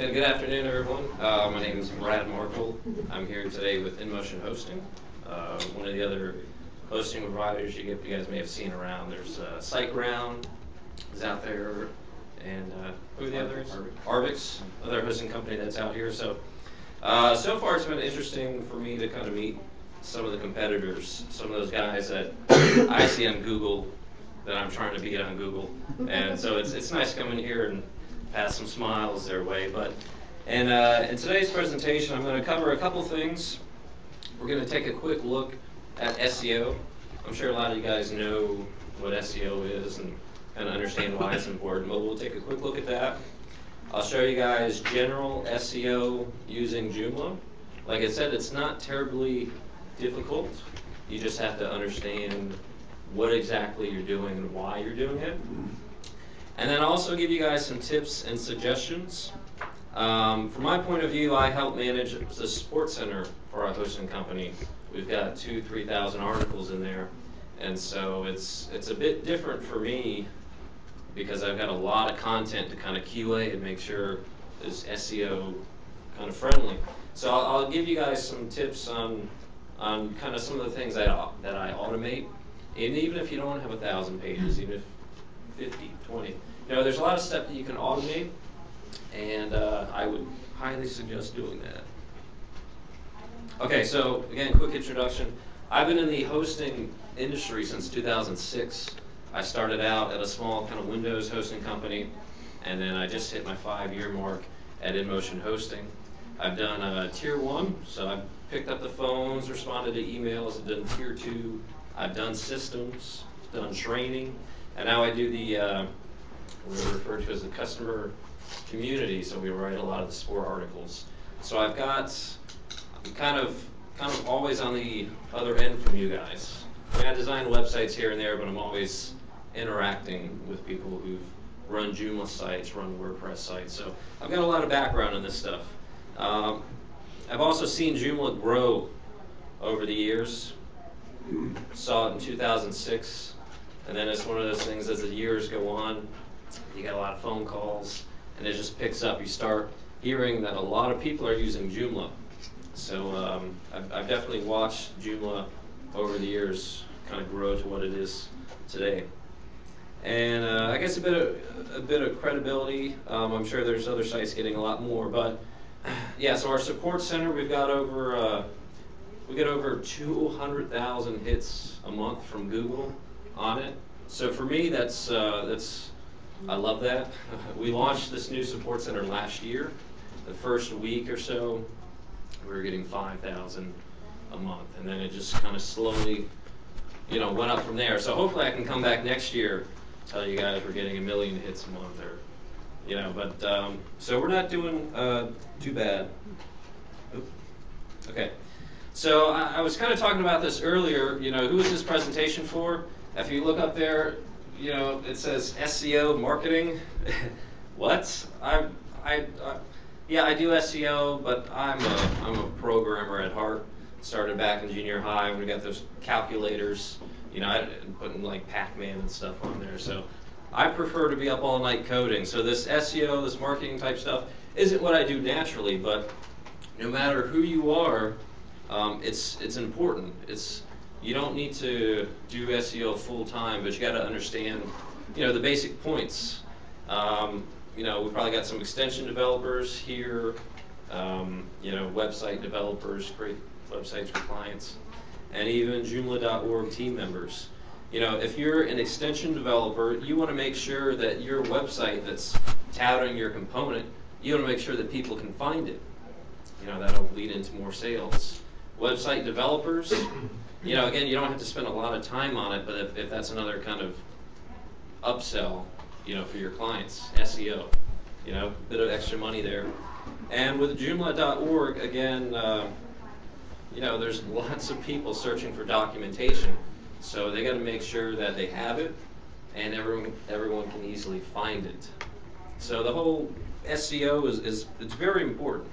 Yeah, good afternoon, everyone. Uh, my name is Brad Markle. I'm here today with InMotion Hosting, uh, one of the other hosting providers you, get, you guys may have seen around. There's uh, SiteGround is out there, and uh, who are the others? Arvixe, other hosting company that's out here. So, uh, so far it's been interesting for me to kind of meet some of the competitors, some of those guys that I see on Google that I'm trying to beat on Google. And so it's, it's nice coming here and pass some smiles their way. But and uh, in today's presentation, I'm going to cover a couple things. We're going to take a quick look at SEO. I'm sure a lot of you guys know what SEO is and kind of understand why it's important, but we'll take a quick look at that. I'll show you guys general SEO using Joomla. Like I said, it's not terribly difficult. You just have to understand what exactly you're doing and why you're doing it. And then also give you guys some tips and suggestions. Um, from my point of view, I help manage the support center for our hosting company. We've got two, 3,000 articles in there. And so it's, it's a bit different for me because I've got a lot of content to kind of QA and make sure it's SEO kind of friendly. So I'll, I'll give you guys some tips on, on kind of some of the things that I, that I automate. And even if you don't have a thousand pages, even if 50, 20, you know, there's a lot of stuff that you can automate, and uh, I would highly suggest doing that. Okay, so again, quick introduction. I've been in the hosting industry since 2006. I started out at a small kind of Windows hosting company, and then I just hit my five-year mark at InMotion Hosting. I've done uh, tier one, so I've picked up the phones, responded to emails, I've done tier two, I've done systems, done training, and now I do the, uh, we refer to as the customer community, so we write a lot of the support articles. So I've got, I'm kind of, kind of always on the other end from you guys. I, mean, I design websites here and there, but I'm always interacting with people who've run Joomla sites, run WordPress sites. So I've got a lot of background in this stuff. Um, I've also seen Joomla grow over the years. Saw it in 2006, and then it's one of those things as the years go on, you get a lot of phone calls, and it just picks up. You start hearing that a lot of people are using Joomla. So um, I've, I've definitely watched Joomla over the years kind of grow to what it is today. And uh, I guess a bit of a bit of credibility. Um, I'm sure there's other sites getting a lot more, but yeah. So our support center, we've got over uh, we get over 200,000 hits a month from Google on it. So for me, that's uh, that's I love that. we launched this new support center last year. The first week or so, we were getting 5,000 a month, and then it just kind of slowly, you know, went up from there. So hopefully, I can come back next year tell you guys we're getting a million hits a month or you know but um, so we're not doing uh, too bad Oop. okay so I, I was kind of talking about this earlier you know who is this presentation for if you look up there you know it says SEO marketing what I, I, I yeah I do SEO but I'm a, I'm a programmer at heart started back in junior high when we got those calculators you know, I, putting like Pac-Man and stuff on there. So I prefer to be up all night coding. So this SEO, this marketing type stuff, isn't what I do naturally. But no matter who you are, um, it's it's important. It's you don't need to do SEO full time, but you got to understand, you know, the basic points. Um, you know, we probably got some extension developers here. Um, you know, website developers create websites for clients and even Joomla.org team members. You know, if you're an extension developer, you want to make sure that your website that's touting your component, you want to make sure that people can find it. You know, that'll lead into more sales. Website developers, you know, again, you don't have to spend a lot of time on it, but if, if that's another kind of upsell, you know, for your clients, SEO, you know, a bit of extra money there. And with Joomla.org, again, uh, you know, there's lots of people searching for documentation. So they got to make sure that they have it and everyone, everyone can easily find it. So the whole SEO is, is it's very important.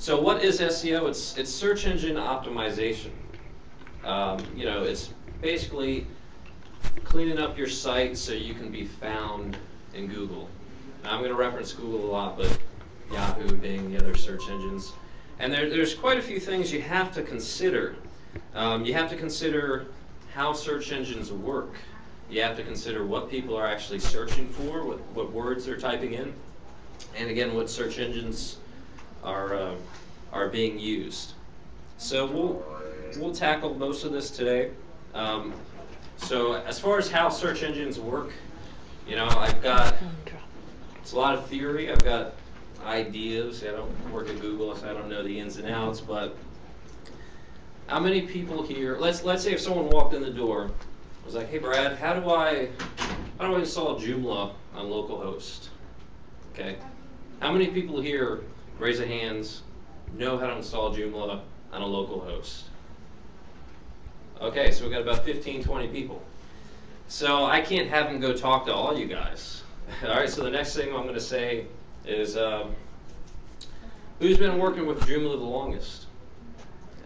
So what is SEO? It's, it's search engine optimization. Um, you know, it's basically cleaning up your site so you can be found in Google. Now, I'm going to reference Google a lot, but Yahoo, Bing, the other search engines. And there, there's quite a few things you have to consider. Um, you have to consider how search engines work. You have to consider what people are actually searching for, what, what words they're typing in, and again, what search engines are, uh, are being used. So we'll, we'll tackle most of this today. Um, so as far as how search engines work, you know, I've got, it's a lot of theory. I've got ideas. I don't work at Google, so I don't know the ins and outs, but how many people here, let's, let's say if someone walked in the door, was like, hey Brad, how do I, how do I install Joomla on localhost? Okay. How many people here, raise their hands, know how to install Joomla on a local host? Okay, so we've got about 15, 20 people. So I can't have them go talk to all you guys. all right, so the next thing I'm going to say is, um, who's been working with Joomla the longest?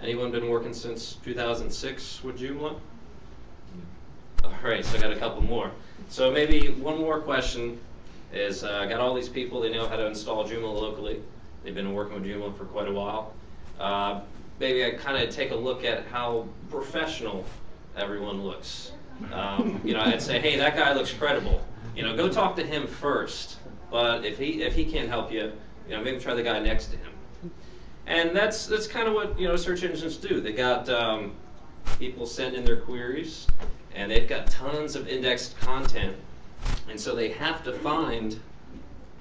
Anyone been working since 2006 with Joomla? All right, so I got a couple more. So maybe one more question is, uh, I got all these people, they know how to install Joomla locally. They've been working with Joomla for quite a while. Uh, maybe I kind of take a look at how professional everyone looks. Um, you know, I'd say, hey, that guy looks credible. You know, go talk to him first. But if he if he can't help you, you know, maybe try the guy next to him. And that's that's kind of what you know search engines do. They got um, people send in their queries, and they've got tons of indexed content, and so they have to find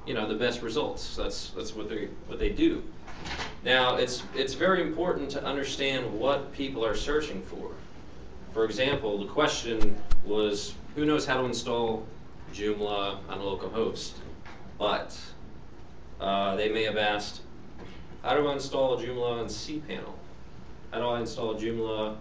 you know the best results. That's that's what they what they do. Now it's it's very important to understand what people are searching for. For example, the question was who knows how to install Joomla on a local host, but uh, they may have asked how do I install Joomla on cPanel? How do I install Joomla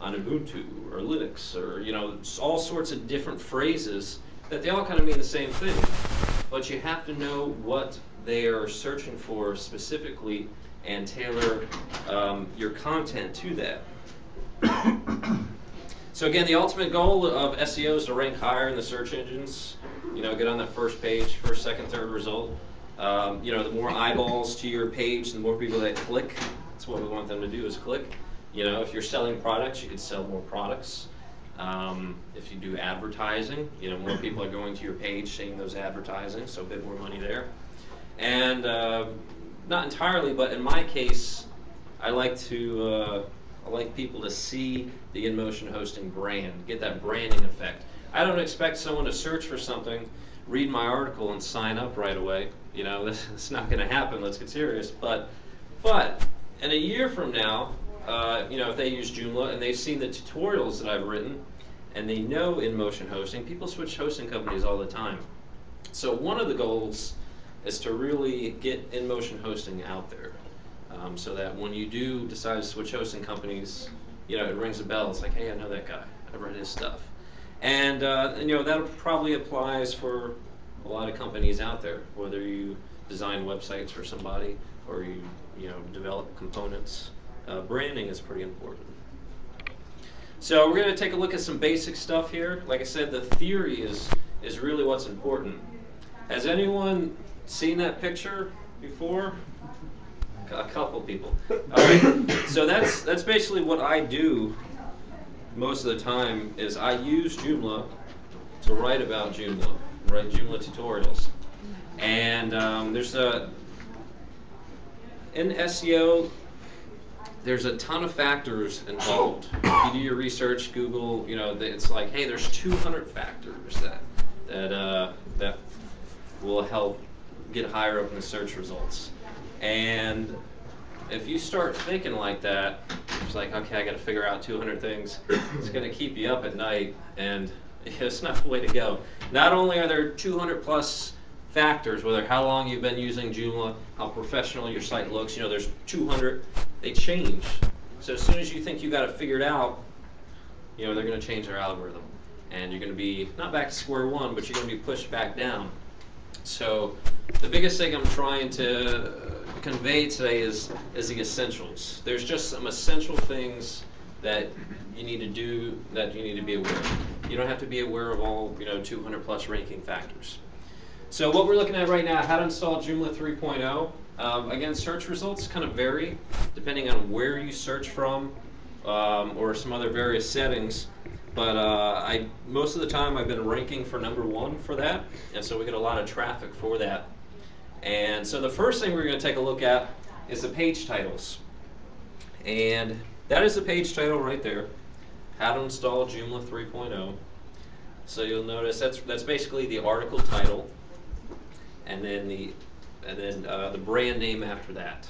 on Ubuntu or Linux or you know all sorts of different phrases that they all kind of mean the same thing. But you have to know what they are searching for specifically and tailor um, your content to that. so again, the ultimate goal of SEO is to rank higher in the search engines. You know, get on that first page, first, second, third result. Um, you know, the more eyeballs to your page, the more people that click. That's what we want them to do is click. You know, if you're selling products, you could sell more products. Um, if you do advertising, you know, more people are going to your page seeing those advertising, so a bit more money there. And uh, not entirely, but in my case, I like to uh, I like people to see the InMotion Hosting brand, get that branding effect. I don't expect someone to search for something, read my article, and sign up right away. You know, this is not going to happen. Let's get serious. But, but in a year from now, uh, you know, if they use Joomla and they've seen the tutorials that I've written, and they know InMotion Hosting, people switch hosting companies all the time. So one of the goals is to really get InMotion Hosting out there, um, so that when you do decide to switch hosting companies, you know, it rings a bell. It's like, hey, I know that guy. I've read his stuff. And, uh, and you know, that probably applies for a lot of companies out there, whether you design websites for somebody or you, you know, develop components. Uh, branding is pretty important. So we're going to take a look at some basic stuff here. Like I said, the theory is, is really what's important. Has anyone seen that picture before? A couple people. All right. So that's that's basically what I do most of the time. Is I use Joomla to write about Joomla write Joomla tutorials. And um, there's a, in SEO, there's a ton of factors involved. If you do your research, Google, you know, it's like, hey, there's 200 factors that, that, uh, that will help get higher up in the search results. And if you start thinking like that, it's like, okay, I got to figure out 200 things. It's going to keep you up at night, and it's not the way to go. Not only are there 200 plus factors, whether how long you've been using Joomla, how professional your site looks, you know, there's 200, they change. So as soon as you think you got it figured out, you know, they're going to change their algorithm. And you're going to be, not back to square one, but you're going to be pushed back down. So the biggest thing I'm trying to convey today is, is the essentials. There's just some essential things that you need to do that you need to be aware of. You don't have to be aware of all, you know, 200 plus ranking factors. So what we're looking at right now, how to install Joomla 3.0. Um, again, search results kind of vary depending on where you search from um, or some other various settings. But uh, I most of the time I've been ranking for number one for that, and so we get a lot of traffic for that. And so the first thing we're going to take a look at is the page titles. And that is the page title right there, How to Install Joomla 3.0. So you'll notice that's that's basically the article title, and then the and then uh, the brand name after that.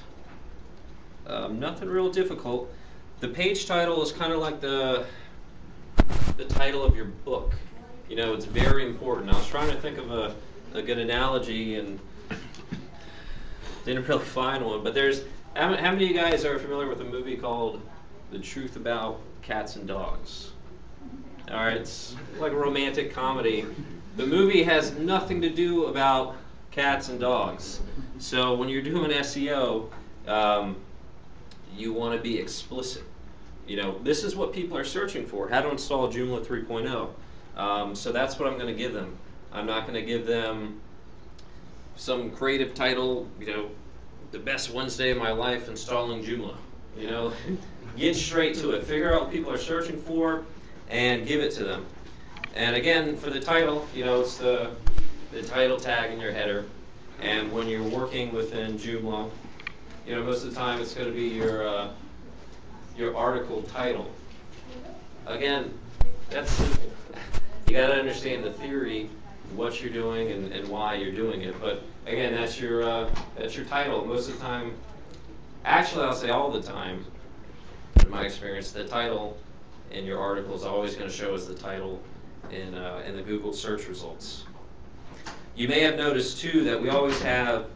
Um, nothing real difficult. The page title is kind of like the the title of your book. You know, it's very important. I was trying to think of a, a good analogy and didn't really find one. But there's how many of you guys are familiar with a movie called The Truth About Cats and Dogs? All right, it's like a romantic comedy. The movie has nothing to do about cats and dogs. So when you're doing SEO, um, you want to be explicit. You know, this is what people are searching for, how to install Joomla 3.0. Um, so that's what I'm going to give them. I'm not going to give them some creative title, you know, the best Wednesday of my life installing Joomla. You know, get straight to it. Figure out what people are searching for and give it to them. And again, for the title, you know, it's the, the title tag in your header. And when you're working within Joomla, you know, most of the time it's going to be your, uh, your article title. Again, that's simple. You got to understand the theory, what you're doing, and, and why you're doing it. But again, that's your uh, that's your title. Most of the time, actually, I'll say all the time, in my experience, the title in your article is always going to show as the title in uh, in the Google search results. You may have noticed too that we always have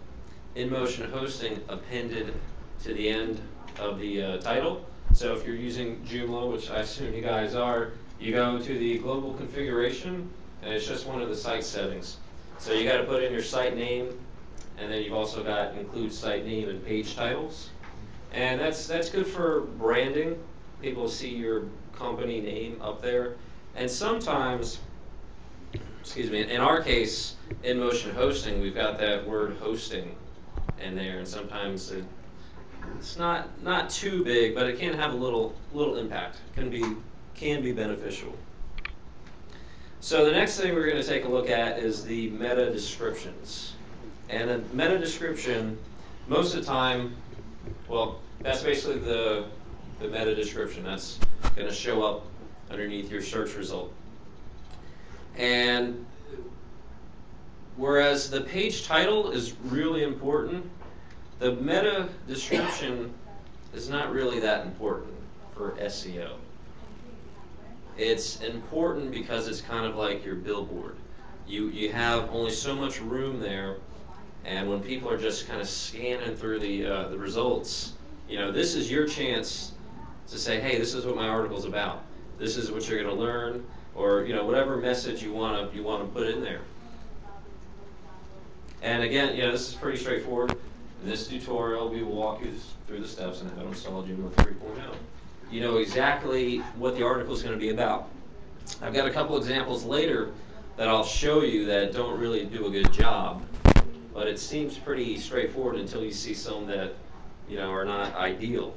InMotion hosting appended to the end of the uh, title. So if you're using Joomla, which I assume you guys are, you go to the global configuration, and it's just one of the site settings. So you got to put in your site name, and then you've also got include site name and page titles. And that's, that's good for branding. People see your company name up there. And sometimes, excuse me, in our case, InMotion hosting, we've got that word hosting in there, and sometimes it, it's not not too big, but it can have a little little impact. Can be can be beneficial. So the next thing we're going to take a look at is the meta descriptions. And a meta description, most of the time, well, that's basically the, the meta description. That's going to show up underneath your search result. And whereas the page title is really important, the meta description is not really that important for SEO. It's important because it's kind of like your billboard. You, you have only so much room there, and when people are just kind of scanning through the, uh, the results, you know, this is your chance to say, hey, this is what my article's about. This is what you're going to learn, or you know, whatever message you want to you want to put in there. And again, you know, this is pretty straightforward. In this tutorial, we will walk you through the steps on how to install Joomla 3.0. You know exactly what the article is going to be about. I've got a couple examples later that I'll show you that don't really do a good job, but it seems pretty straightforward until you see some that you know are not ideal.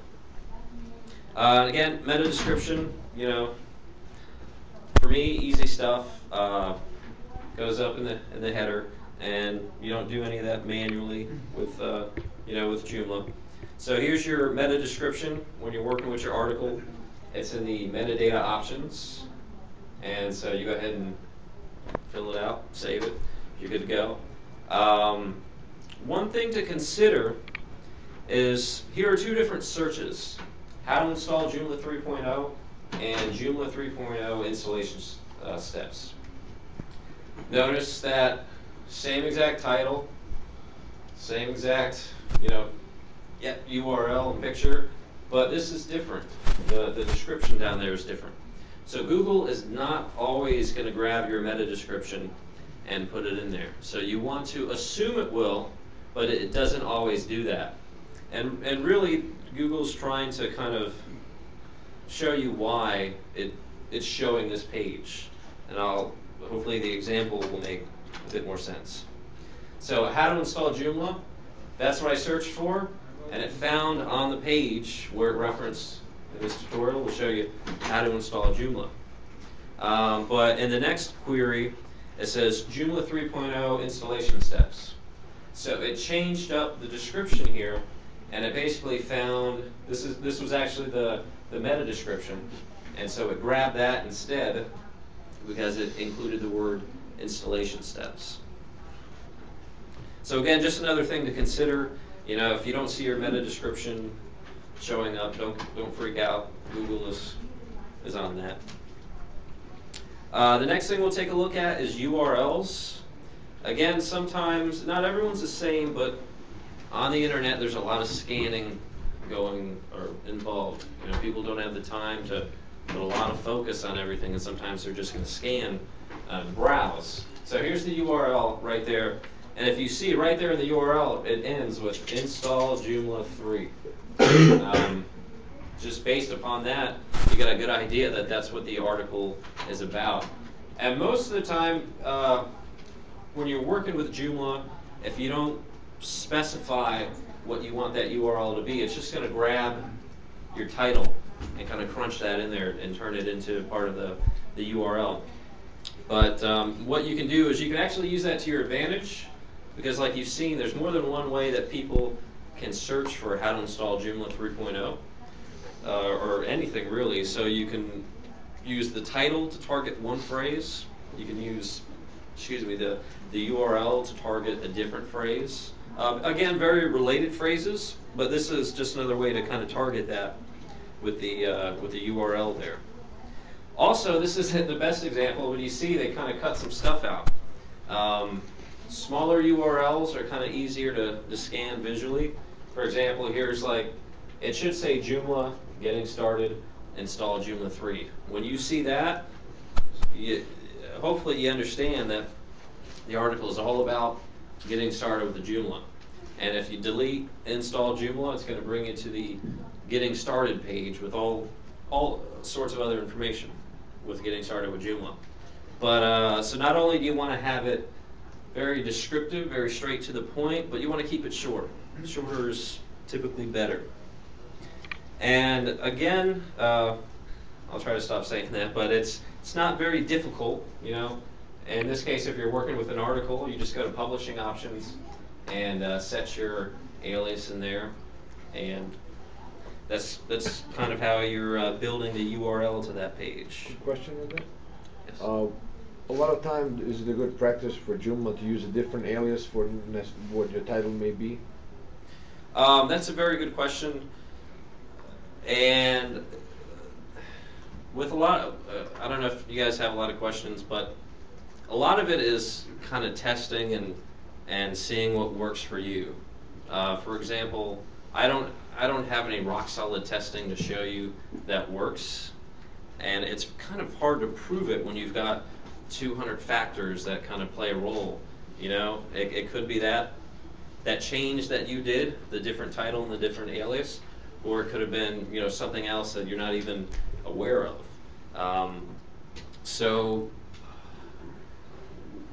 Uh, again, meta description, you know, for me, easy stuff. Uh, goes up in the in the header and you don't do any of that manually with, uh, you know, with Joomla. So here's your meta description when you're working with your article. It's in the metadata options. And so you go ahead and fill it out, save it, you're good to go. Um, one thing to consider is here are two different searches. How to install Joomla 3.0 and Joomla 3.0 installation uh, steps. Notice that same exact title, same exact, you know, yep, URL and picture, but this is different. The, the description down there is different. So Google is not always going to grab your meta description and put it in there. So you want to assume it will, but it doesn't always do that. And, and really, Google's trying to kind of show you why it, it's showing this page. And I'll, hopefully the example will make a bit more sense. So how to install Joomla, that's what I searched for, and it found on the page where it referenced in this tutorial will show you how to install Joomla. Um, but in the next query, it says Joomla 3.0 installation steps. So it changed up the description here, and it basically found this is this was actually the the meta description, and so it grabbed that instead because it included the word installation steps. So again, just another thing to consider. You know, if you don't see your meta description showing up, don't don't freak out. Google is is on that. Uh, the next thing we'll take a look at is URLs. Again, sometimes not everyone's the same, but on the internet there's a lot of scanning going or involved. You know, people don't have the time to put a lot of focus on everything, and sometimes they're just going to scan and browse. So here's the URL right there. And if you see right there in the URL, it ends with install Joomla 3. Um, just based upon that, you get a good idea that that's what the article is about. And most of the time, uh, when you're working with Joomla, if you don't specify what you want that URL to be, it's just going to grab your title and kind of crunch that in there and turn it into part of the, the URL. But um, what you can do is you can actually use that to your advantage because like you've seen, there's more than one way that people can search for how to install Joomla 3.0 uh, or anything really. So you can use the title to target one phrase. You can use, excuse me, the, the URL to target a different phrase. Um, again, very related phrases, but this is just another way to kind of target that with the, uh, with the URL there. Also, this is the best example. When you see, they kind of cut some stuff out. Um, smaller URLs are kind of easier to, to scan visually. For example, here's like, it should say Joomla, getting started, install Joomla 3. When you see that, you, hopefully you understand that the article is all about getting started with the Joomla. And if you delete install Joomla, it's going to bring you to the getting started page with all, all sorts of other information with getting started with Joomla. But uh, so not only do you want to have it very descriptive, very straight to the point, but you want to keep it short. Shorter is typically better. And again, uh, I'll try to stop saying that, but it's it's not very difficult, you know. In this case, if you're working with an article, you just go to publishing options and uh, set your alias in there, and that's that's kind of how you're uh, building the URL to that page. Question on that? Yes. Uh, a lot of times, is it a good practice for Joomla to use a different alias for what your title may be? Um, that's a very good question. And with a lot of, uh, I don't know if you guys have a lot of questions, but a lot of it is kind of testing and and seeing what works for you. Uh, for example, I don't I don't have any rock solid testing to show you that works, and it's kind of hard to prove it when you've got 200 factors that kind of play a role. You know, it, it could be that that change that you did, the different title and the different alias, or it could have been you know something else that you're not even aware of. Um, so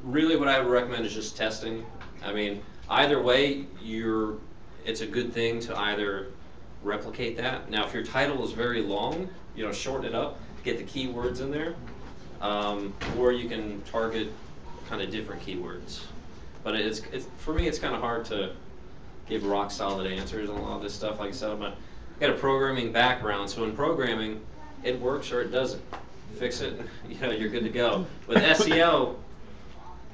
really what I would recommend is just testing. I mean, either way, you're it's a good thing to either replicate that. Now, if your title is very long, you know, shorten it up, get the keywords in there, um, or you can target kind of different keywords. But it's, it's for me, it's kind of hard to give rock solid answers on a lot of this stuff. Like I said, but I'm a, I got a programming background, so in programming, it works or it doesn't. Fix it, you know, you're good to go. With SEO,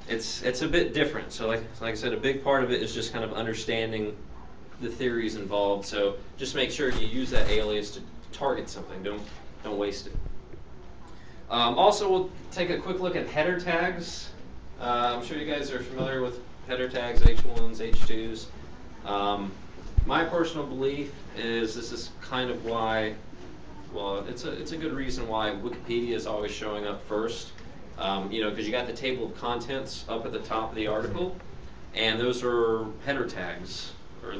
it's it's a bit different. So like like I said, a big part of it is just kind of understanding the theories involved. So just make sure you use that alias to target something. Don't don't waste it. Um, also, we'll take a quick look at header tags. Uh, I'm sure you guys are familiar with header tags, H1s, H2s. Um, my personal belief is this is kind of why, well, it's a, it's a good reason why Wikipedia is always showing up first. Um, you know, because you got the table of contents up at the top of the article, and those are header tags, or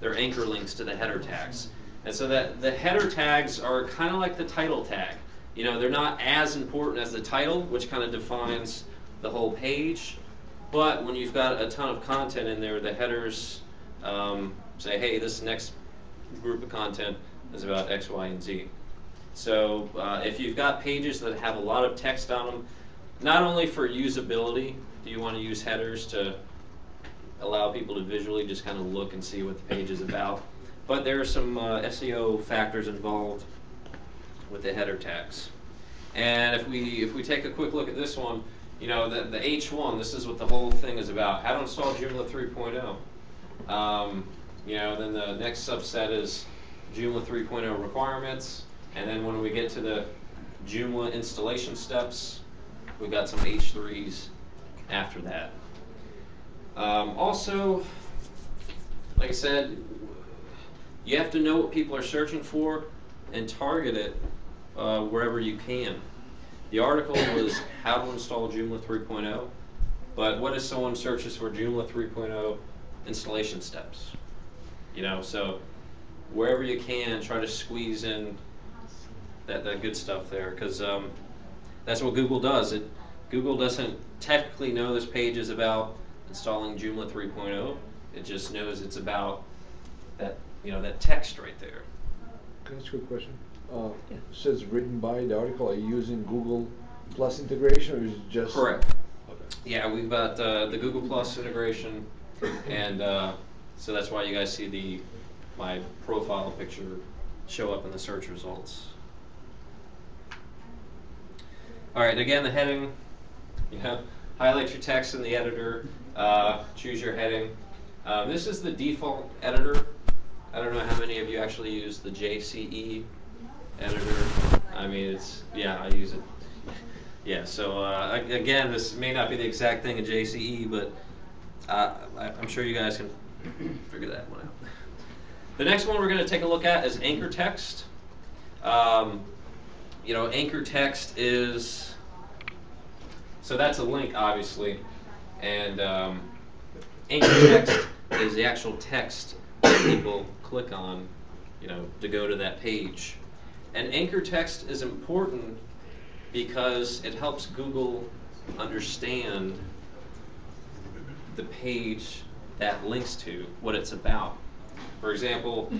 they're anchor links to the header tags. And so that the header tags are kind of like the title tag. You know, they're not as important as the title, which kind of defines the whole page, But when you've got a ton of content in there, the headers um, say, hey, this next group of content is about X, Y, and Z. So uh, if you've got pages that have a lot of text on them, not only for usability, do you want to use headers to allow people to visually just kind of look and see what the page is about, but there are some uh, SEO factors involved with the header tags. And if we if we take a quick look at this one, you know, the, the H1, this is what the whole thing is about. How to install Joomla 3.0. Um, you know, then the next subset is Joomla 3.0 requirements. And then when we get to the Joomla installation steps, we've got some H3s after that. Um, also, like I said, you have to know what people are searching for and target it uh, wherever you can. The article was how to install Joomla 3.0, but what if someone searches for Joomla 3.0 installation steps? You know, so wherever you can, try to squeeze in that, that good stuff there, because um, that's what Google does. It Google doesn't technically know this page is about installing Joomla 3.0. It just knows it's about that you know that text right there. Can I ask you a question? Uh, yeah. Says written by the article. Are you using Google Plus integration, or is it just correct? Okay. Yeah, we've got uh, the Google Plus integration, and uh, so that's why you guys see the my profile picture show up in the search results. All right, again, the heading. You know, highlight your text in the editor. Uh, choose your heading. Um, this is the default editor. I don't know how many of you actually use the JCE editor. I mean, it's, yeah, I use it. Yeah, so uh, again, this may not be the exact thing in JCE, but uh, I, am sure you guys can figure that one out. The next one we're going to take a look at is anchor text. Um, you know, anchor text is, so that's a link, obviously, and um, anchor text is the actual text that people click on, you know, to go to that page. And anchor text is important because it helps Google understand the page that links to what it's about. For example,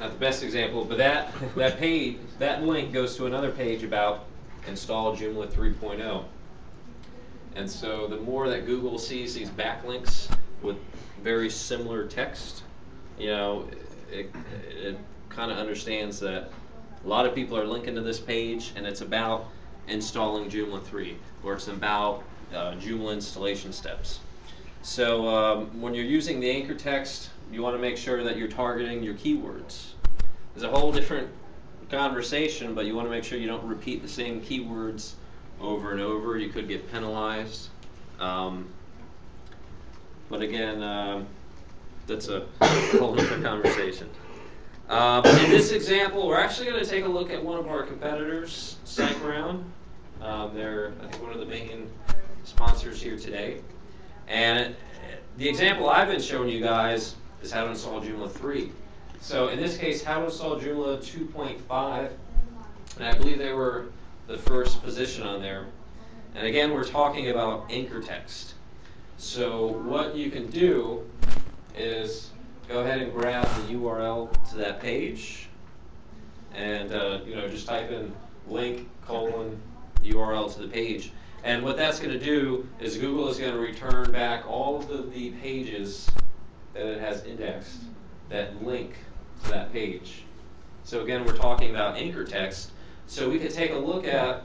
not the best example, but that, that page, that link goes to another page about install Joomla 3.0. And so the more that Google sees these backlinks with very similar text, you know, it, it kind of understands that a lot of people are linking to this page, and it's about installing Joomla 3, or it's about uh, Joomla installation steps. So um, when you're using the anchor text, you want to make sure that you're targeting your keywords. There's a whole different conversation, but you want to make sure you don't repeat the same keywords over and over. You could get penalized. Um, but again, uh, that's a whole other conversation. Um, in this example, we're actually going to take a look at one of our competitors, SiteGround. Um, they're, I think, one of the main sponsors here today. And the example I've been showing you guys is how to install Joomla 3. So in this case, how to install Joomla 2.5. And I believe they were the first position on there. And again, we're talking about anchor text. So what you can do is go ahead and grab the URL to that page and uh, you know just type in link colon URL to the page. And what that's going to do is Google is going to return back all of the, the pages that it has indexed that link to that page. So again, we're talking about anchor text. So we could take a look at,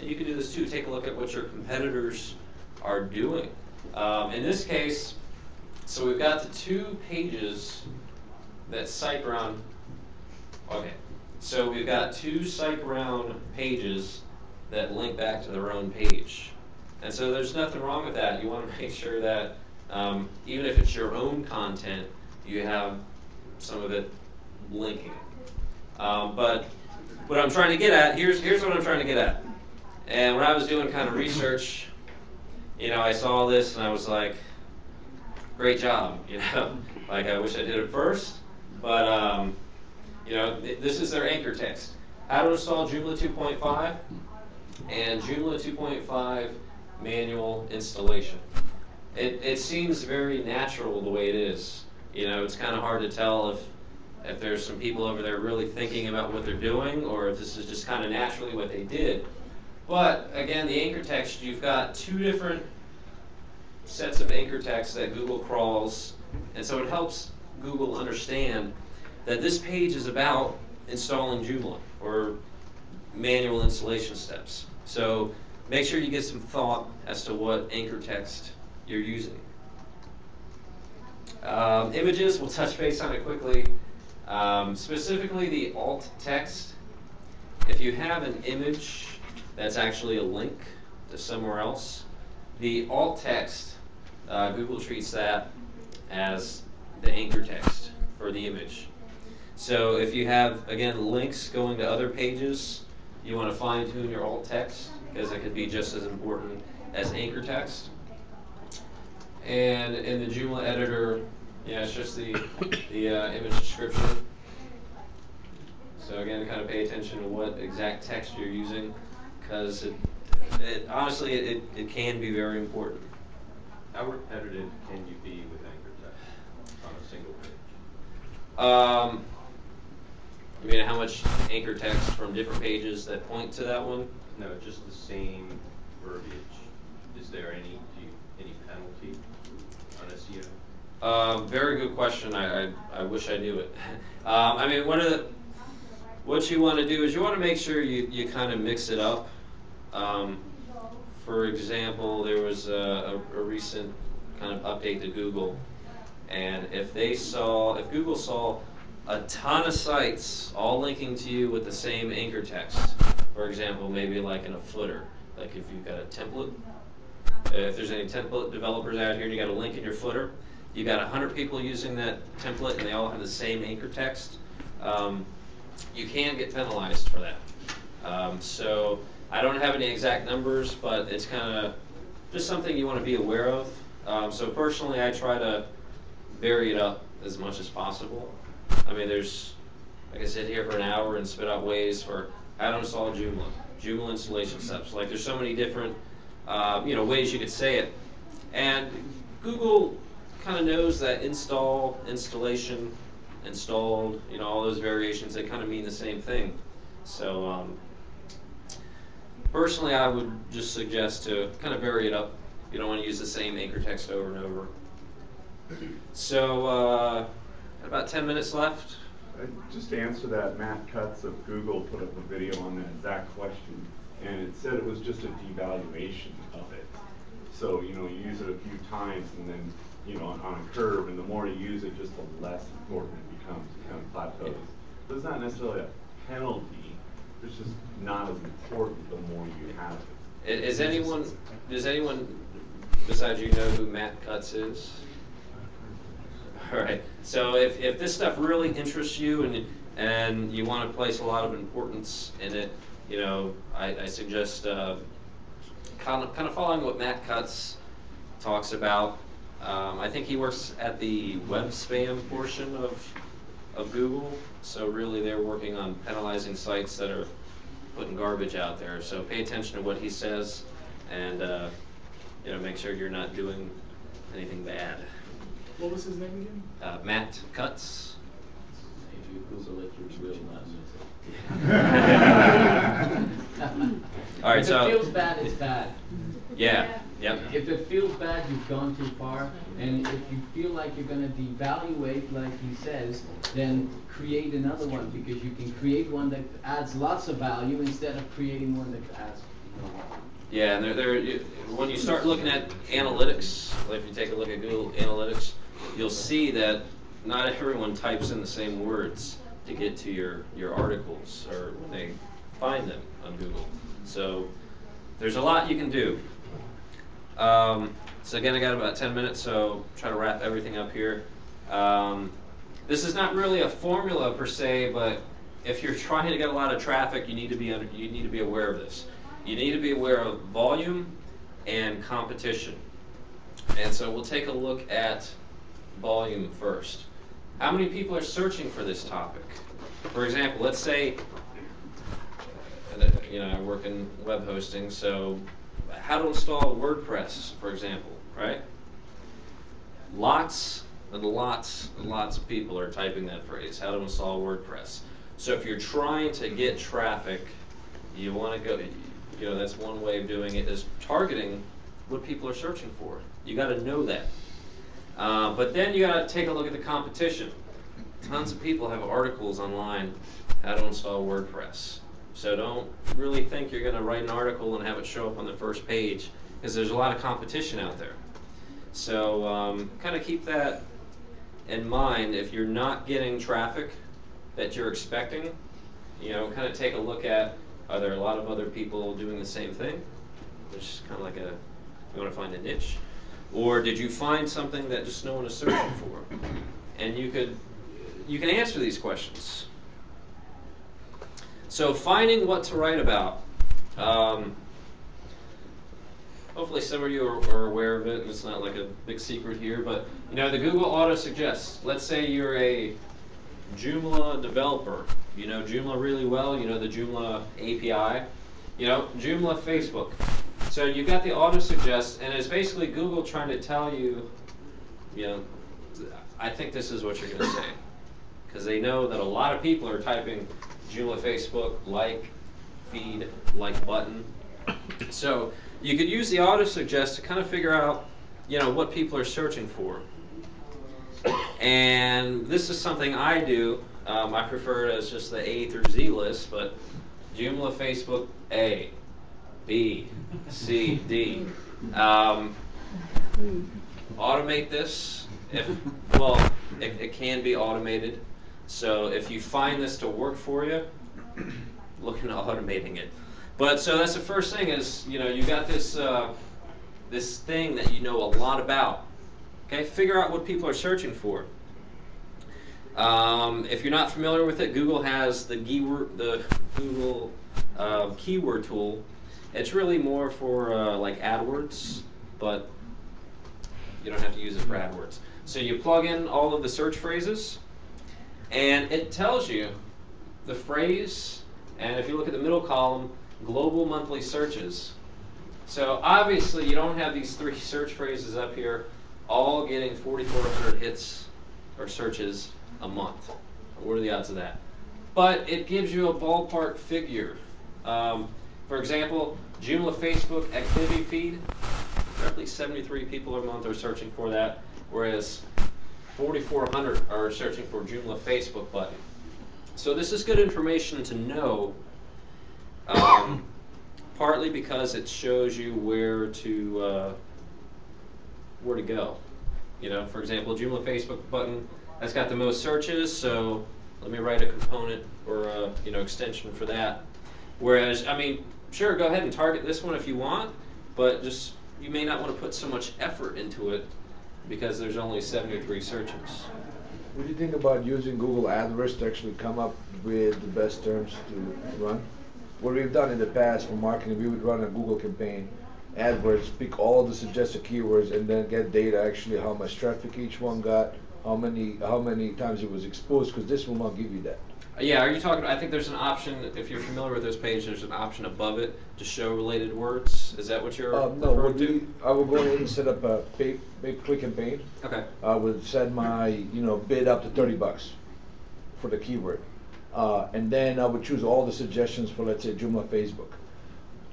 and you could do this too, take a look at what your competitors are doing. Um, in this case, so we've got the two pages that SiteGround, okay, so we've got two SiteGround pages that link back to their own page. And so there's nothing wrong with that. You want to make sure that um, even if it's your own content, you have some of it linking. Um, but what I'm trying to get at, here's, here's what I'm trying to get at. And when I was doing kind of research, you know, I saw this and I was like, great job. You know, like I wish I did it first, but um, you know, th this is their anchor text. How to install Joomla 2.5, and Joomla 2.5 manual installation. It, it seems very natural the way it is. You know, it's kind of hard to tell if if there's some people over there really thinking about what they're doing, or if this is just kind of naturally what they did. But again, the anchor text, you've got two different sets of anchor text that Google crawls, and so it helps Google understand that this page is about installing Joomla or manual installation steps. So make sure you get some thought as to what anchor text you're using. Um, images, we'll touch base on it quickly. Um, specifically the alt text. If you have an image that's actually a link to somewhere else, the alt text, uh, Google treats that as the anchor text for the image. So if you have, again, links going to other pages, you want to fine tune your alt text because it could be just as important as anchor text. And in the Joomla editor, yeah, it's just the, the uh, image description. So again, kind of pay attention to what exact text you're using because it, it, honestly, it, it can be very important. How repetitive can you be with anchor text on a single page? Um, I mean, how much anchor text from different pages that point to that one? No, just the same verbiage. Is there any, any penalty? Uh, very good question. I, I, I wish I knew it. um, I mean, one of the, what you want to do is you want to make sure you, you kind of mix it up. Um, for example, there was a, a, a recent kind of update to Google, and if they saw, if Google saw a ton of sites all linking to you with the same anchor text, for example, maybe like in a footer, like if you've got a template, if there's any template developers out here and you got a link in your footer, you got 100 people using that template and they all have the same anchor text, um, you can get penalized for that. Um, so I don't have any exact numbers, but it's kind of just something you want to be aware of. Um, so personally, I try to vary it up as much as possible. I mean, there's, like I sit here for an hour and spit out ways for how to install Joomla, Joomla installation steps. Like there's so many different, uh, you know, ways you could say it. And Google kind of knows that install, installation, installed, you know, all those variations, they kind of mean the same thing. So um, personally, I would just suggest to kind of vary it up. You don't want to use the same anchor text over and over. So uh, about 10 minutes left. Uh, Just to answer that, Matt Cutts of Google put up a video on that exact question, and it said it was just a devaluation of it. So, you know, you use it a few times and then, you know, on, a curve, and the more you use it, just the less important it becomes, it kind of plateaus. So it's not necessarily a penalty, it's just not as important the more you have it. Is anyone, does anyone besides you know who Matt Cutts is? All right. So if, if this stuff really interests you and and you want to place a lot of importance in it, you know, I, I suggest uh, kind of kind of following what Matt Cutts talks about. Um, I think he works at the web spam portion of of Google. So really, they're working on penalizing sites that are putting garbage out there. So pay attention to what he says, and uh, you know, make sure you're not doing anything bad. What was his name again? Uh, Matt Cutts. All right, if so it feels bad, it's bad. yeah, yep. If it feels bad, you've gone too far. And if you feel like you're going to devaluate, like he says, then create another one because you can create one that adds lots of value instead of creating one that adds. Yeah, and there, there, when you start looking at analytics, like if you take a look at Google Analytics, you'll see that not everyone types in the same words to get to your, your articles or they find them on Google. So there's a lot you can do. Um, so again, I got about 10 minutes, so try to wrap everything up here. Um, this is not really a formula per se, but if you're trying to get a lot of traffic, you need to be under, you need to be aware of this. You need to be aware of volume and competition. And so we'll take a look at volume first. How many people are searching for this topic? For example, let's say, you know, I work in web hosting, so how to install WordPress, for example, right? Lots and lots and lots of people are typing that phrase, how to install WordPress. So if you're trying to get traffic, you want to go, you know, that's one way of doing it is targeting what people are searching for. You got to know that. Uh, but then you got to take a look at the competition. Tons of people have articles online how to install WordPress. So don't really think you're going to write an article and have it show up on the first page because there's a lot of competition out there. So um, kind of keep that in mind. If you're not getting traffic that you're expecting, you know, kind of take a look at are there a lot of other people doing the same thing, which is kind of like a you want to find a niche, or did you find something that just no one is searching for, and you could you can answer these questions. So finding what to write about. Um, hopefully some of you are, are, aware of it, and it's not like a big secret here, but you know the Google Auto Suggests. Let's say you're a Joomla developer. You know Joomla really well. You know the Joomla API. You know Joomla Facebook. So you've got the Auto Suggest, and it's basically Google trying to tell you, you know, I think this is what you're going to say, because they know that a lot of people are typing Joomla Facebook like feed like button. So you could use the auto suggest to kind of figure out, you know, what people are searching for. And this is something I do. Um, I prefer it as just the A through Z list, but Joomla Facebook A, B, C, D. Um, automate this. If well, it, it can be automated. So if you find this to work for you, look into automating it. But so that's the first thing is you know you got this uh, this thing that you know a lot about. Okay, figure out what people are searching for. Um, if you're not familiar with it, Google has the keyword the Google uh, keyword tool. It's really more for uh, like AdWords, but you don't have to use it for AdWords. So you plug in all of the search phrases, and it tells you the phrase. And if you look at the middle column, global monthly searches. So obviously you don't have these three search phrases up here all getting 4,400 hits or searches a month. What are the odds of that? But it gives you a ballpark figure. Um, for example, Joomla Facebook activity feed, roughly 73 people a month are searching for that, whereas 4,400 are searching for Joomla Facebook button. So this is good information to know, um, partly because it shows you where to uh, where to go. You know, for example, Joomla Facebook button that's got the most searches, so let me write a component or a you know extension for that. Whereas, I mean, sure, go ahead and target this one if you want, but just you may not want to put so much effort into it because there's only 73 searches. What do you think about using Google AdWords to actually come up with the best terms to run? What we've done in the past for marketing, we would run a Google campaign, AdWords, pick all the suggested keywords, and then get data actually how much traffic each one got, how many how many times it was exposed, because this will not give you that. Yeah, are you talking? I think there's an option. If you're familiar with this page, there's an option above it to show related words. Is that what you're Um, no, referring to? we, I will go ahead and set up a pay, click campaign. Okay. I would set my you know bid up to thirty bucks for the keyword, uh, and then I would choose all the suggestions for let's say Joomla Facebook.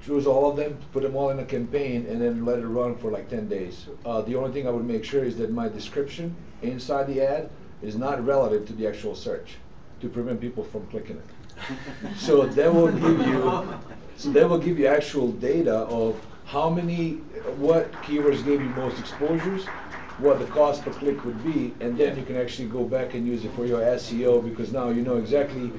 Choose all of them, put them all in a campaign, and then let it run for like ten days. Uh, the only thing I would make sure is that my description inside the ad is not relative to the actual search, to prevent people from clicking it. so that will give you, so that will give you actual data of how many, what keywords gave you most exposures, what the cost per click would be, and then you can actually go back and use it for your SEO because now you know exactly,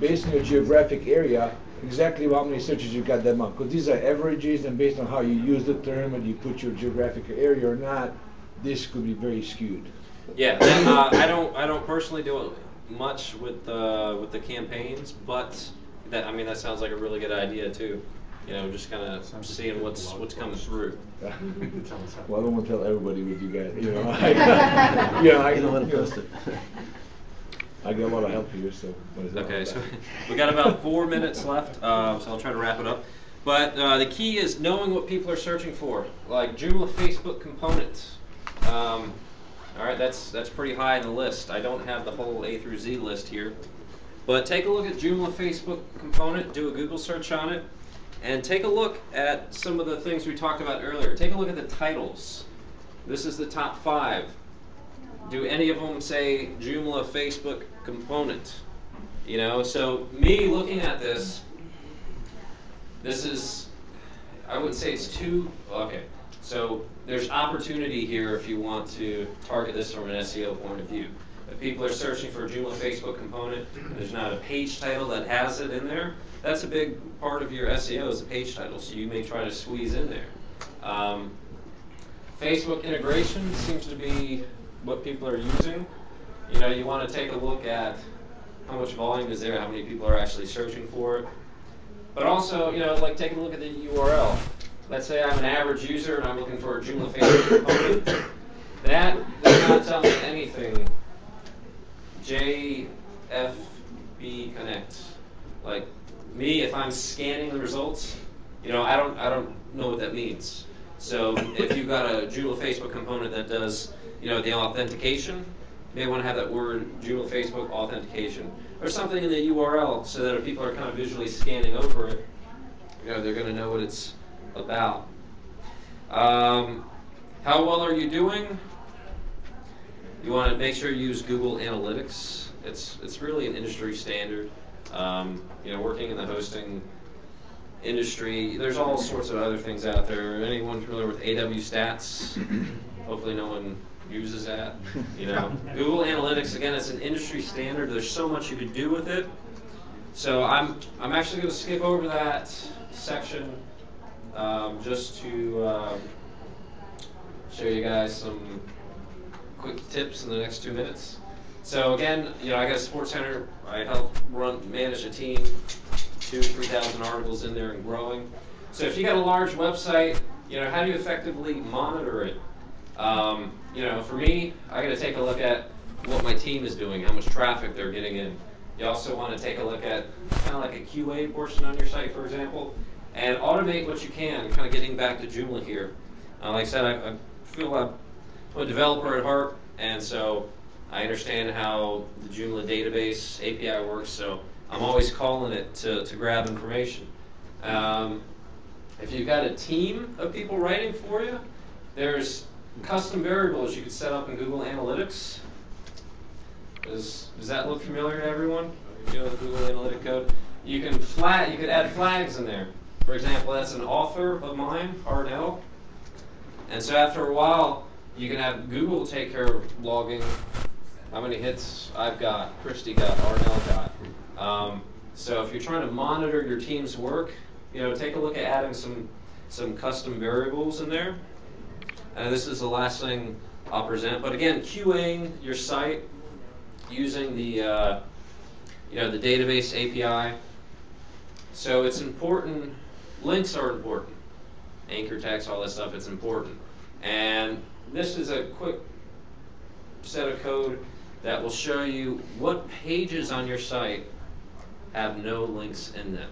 based on your geographic area, exactly how many searches you got that month. Because these are averages, and based on how you use the term and you put your geographic area or not, this could be very skewed. Yeah, uh, I don't. I don't personally do much with uh, with the campaigns, but that I mean that sounds like a really good idea too. You know, just kind of seeing what's what's coming through. well, I don't want to tell everybody what you got. You know, I, you know, I, You don't want to post it. I get a lot of help here, so. what is that Okay, so about? we got about four minutes left, uh, so I'll try to wrap it up. But uh, the key is knowing what people are searching for, like Joomla Facebook components. Um, all right, that's that's pretty high in the list. I don't have the whole A through Z list here, but take a look at Joomla Facebook component. Do a Google search on it, and take a look at some of the things we talked about earlier. Take a look at the titles. This is the top five. Do any of them say Joomla Facebook component? You know, so me looking at this, this is, I wouldn't say it's too, okay. So there's opportunity here if you want to target this from an SEO point of view. If people are searching for a Joomla Facebook component, and there's not a page title that has it in there, that's a big part of your SEO is the page title, so you may try to squeeze in there. Um, Facebook integration seems to be what people are using. You know, you want to take a look at how much volume is there, how many people are actually searching for it. But also, you know, like taking a look at the URL. Let's say I'm an average user and I'm looking for a Joomla Facebook component. That does not tell me anything. JFB Connect. Like me, if I'm scanning the results, you know, I don't, I don't know what that means. So if you've got a Joomla Facebook component that does, you know, the authentication, you may want to have that word Joomla Facebook authentication or something in the URL so that if people are kind of visually scanning over it, you know, they're going to know what it's about. Um, how well are you doing? You want to make sure you use Google Analytics. It's it's really an industry standard. Um, you know, working in the hosting industry, there's all sorts of other things out there. Anyone familiar with AW Stats? Hopefully, no one uses that. You know, Google Analytics again, it's an industry standard. There's so much you could do with it. So I'm I'm actually going to skip over that section um, just to um, show you guys some quick tips in the next two minutes. So again, you know, I got a sports center. I help run, manage a team, two, three thousand articles in there and growing. So if you got a large website, you know, how do you effectively monitor it? Um, you know, for me, I got to take a look at what my team is doing, how much traffic they're getting in. You also want to take a look at kind of like a QA portion on your site, for example, and automate what you can. Kind of getting back to Joomla here. Uh, like I said, I, I feel I'm a developer at heart, and so I understand how the Joomla database API works, so I'm always calling it to, to grab information. Um, if you've got a team of people writing for you, there's custom variables you could set up in Google Analytics. Does, does that look familiar to everyone? You know the Google Analytic code? You can flat, you could add flags in there. For example, that's an author of mine, Arnell. And so after a while, you can have Google take care of logging how many hits I've got, Christy got, Arnell got. Um, so if you're trying to monitor your team's work, you know, take a look at adding some some custom variables in there. And this is the last thing I'll present. But again, QAing your site using the uh, you know the database API. So it's important. Links are important. Anchor text, all that stuff. It's important. And this is a quick set of code that will show you what pages on your site have no links in them.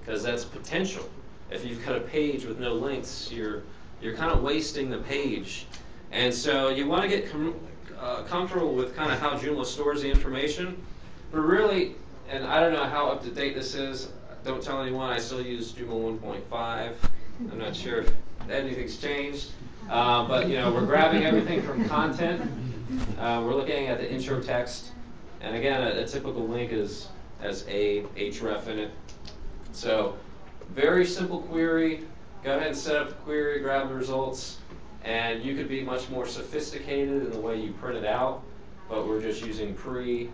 Because that's potential. If you've got a page with no links, you're you're kind of wasting the page. And so you want to get com uh, comfortable with kind of how Joomla stores the information. But really, and I don't know how up to date this is. Don't tell anyone. I still use Joomla 1.5. I'm not sure if anything's changed. Uh, but you know, we're grabbing everything from content. Uh, we're looking at the intro text, and again, a, a, typical link is has a href in it. So, very simple query. Go ahead and set up the query, grab the results, and you could be much more sophisticated in the way you print it out. But we're just using pre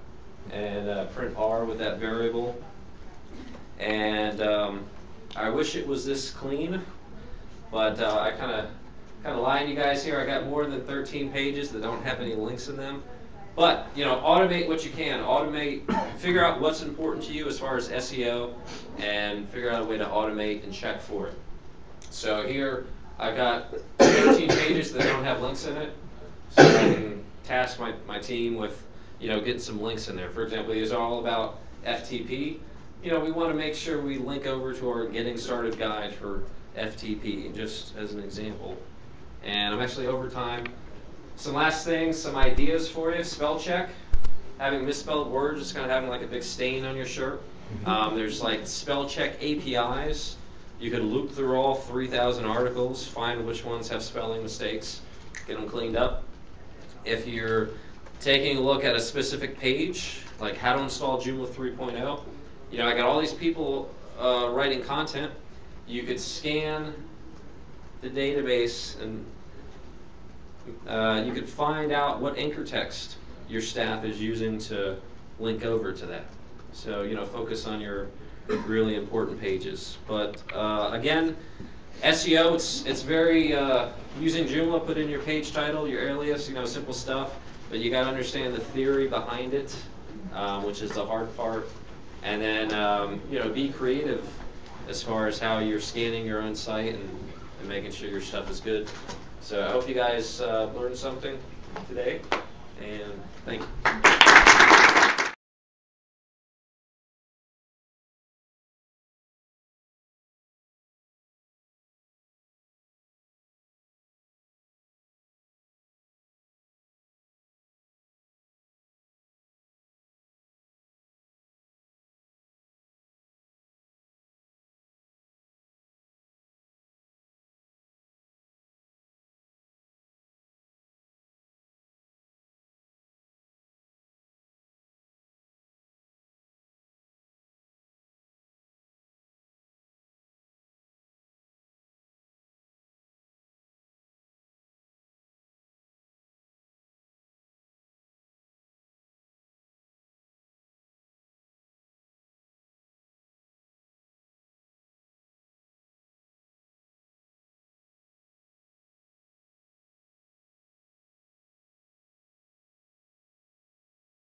and uh, print r with that variable. And um, I wish it was this clean, but uh, I kind of kind of lying to you guys here. I got more than 13 pages that don't have any links in them. But, you know, automate what you can. Automate, figure out what's important to you as far as SEO, and figure out a way to automate and check for it. So here, I've got 13 pages that don't have links in it. So I can task my, my team with, you know, getting some links in there. For example, these are all about FTP. You know, we want to make sure we link over to our getting started guide for FTP, just as an example. And I'm actually over time. Some last things, some ideas for you. Spell check. Having misspelled words, just kind of having like a big stain on your shirt. Um, there's like spell check APIs. You could loop through all 3,000 articles, find which ones have spelling mistakes, get them cleaned up. If you're taking a look at a specific page, like how to install Joomla 3.0, you know, I got all these people uh, writing content. You could scan the database and uh, you could find out what anchor text your staff is using to link over to that. So, you know, focus on your really important pages. But uh, again, SEO, it's, it's very, uh, using Joomla, put in your page title, your alias, you know, simple stuff. But you got to understand the theory behind it, um, which is the hard part. And then, um, you know, be creative as far as how you're scanning your own site and, and making sure your stuff is good. So I hope you guys uh, learned something today, and thank you.